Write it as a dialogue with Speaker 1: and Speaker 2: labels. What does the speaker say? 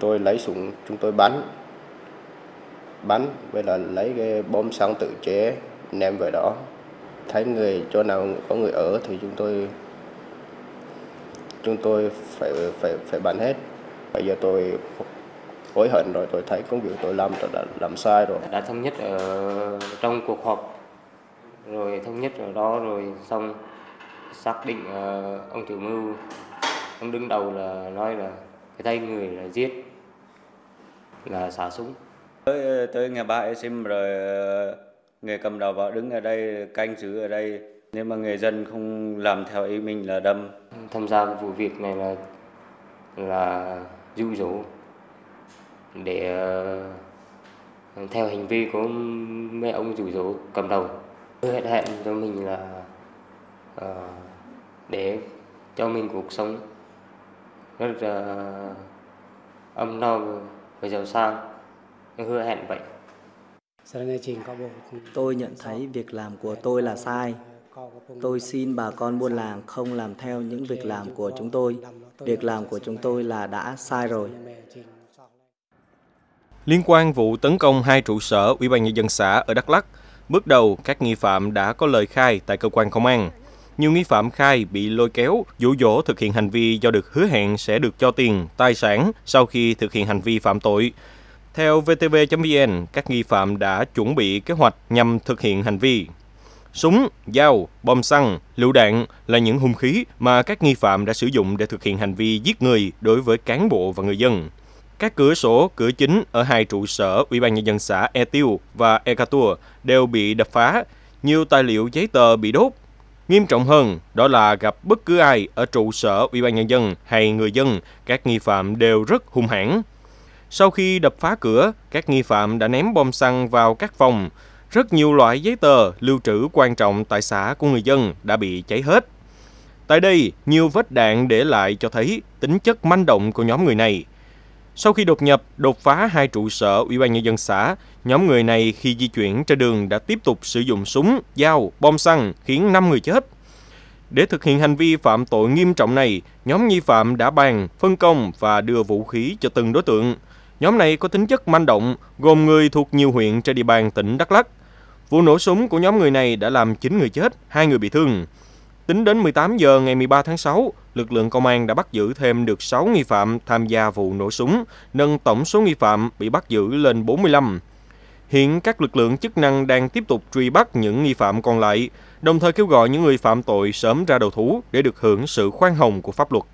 Speaker 1: tôi lấy súng chúng tôi bắn. Bắn với là lấy cái bom xăng tự chế ném về đó. Thấy người chỗ nào có người ở thì chúng tôi chúng tôi phải phải phải bắn hết. Bây giờ tôi hối hận rồi tôi thấy công việc tôi làm tôi đã làm sai rồi.
Speaker 2: Đã thống nhất ở trong cuộc họp rồi thống nhất ở đó rồi xong xác định uh, ông chủ mưu ông đứng đầu là nói là cái tay người là giết là xả súng.
Speaker 3: Tới tới ngày ba sim rồi người cầm đầu vào đứng ở đây canh giữ ở đây. Nếu mà người dân không làm theo ý mình là đâm.
Speaker 2: Tham gia vụ việc này là là dụ dỗ để uh, theo hành vi của mấy ông rủ rỗ cầm đầu. Hẹn hẹn cho mình là uh, để cho mình cuộc sống rất là âm no và giàu sang. Hứa hẹn vậy.
Speaker 4: Tôi nhận thấy việc làm của tôi là sai. Tôi xin bà con buôn làng không làm theo những việc làm của chúng tôi. Việc làm của chúng tôi là đã sai rồi.
Speaker 5: Liên quan vụ tấn công hai trụ sở Ủy ban nhân dân xã ở Đắk Lắk, bước đầu các nghi phạm đã có lời khai tại cơ quan công an. Nhiều nghi phạm khai bị lôi kéo, dụ dỗ thực hiện hành vi do được hứa hẹn sẽ được cho tiền, tài sản sau khi thực hiện hành vi phạm tội. Theo VTV.vn, các nghi phạm đã chuẩn bị kế hoạch nhằm thực hiện hành vi. Súng, dao, bom xăng, lựu đạn là những hung khí mà các nghi phạm đã sử dụng để thực hiện hành vi giết người đối với cán bộ và người dân. Các cửa sổ, cửa chính ở hai trụ sở Ủy ban nhân dân xã E Tiêu và E Catua đều bị đập phá, nhiều tài liệu giấy tờ bị đốt. Nghiêm trọng hơn, đó là gặp bất cứ ai ở trụ sở Ủy ban nhân dân hay người dân, các nghi phạm đều rất hung hãn. Sau khi đập phá cửa, các nghi phạm đã ném bom xăng vào các phòng. Rất nhiều loại giấy tờ lưu trữ quan trọng tại xã của người dân đã bị cháy hết. Tại đây, nhiều vết đạn để lại cho thấy tính chất manh động của nhóm người này. Sau khi đột nhập, đột phá hai trụ sở Ủy ban nhân dân xã, nhóm người này khi di chuyển trên đường đã tiếp tục sử dụng súng, dao, bom xăng khiến 5 người chết. Để thực hiện hành vi phạm tội nghiêm trọng này, nhóm nghi phạm đã bàn, phân công và đưa vũ khí cho từng đối tượng. Nhóm này có tính chất manh động, gồm người thuộc nhiều huyện trên địa bàn tỉnh Đắk Lắk. Vụ nổ súng của nhóm người này đã làm 9 người chết, 2 người bị thương. Tính đến 18 giờ ngày 13 tháng 6, lực lượng công an đã bắt giữ thêm được 6 nghi phạm tham gia vụ nổ súng, nâng tổng số nghi phạm bị bắt giữ lên 45. Hiện các lực lượng chức năng đang tiếp tục truy bắt những nghi phạm còn lại, đồng thời kêu gọi những người phạm tội sớm ra đầu thú để được hưởng sự khoan hồng của pháp luật.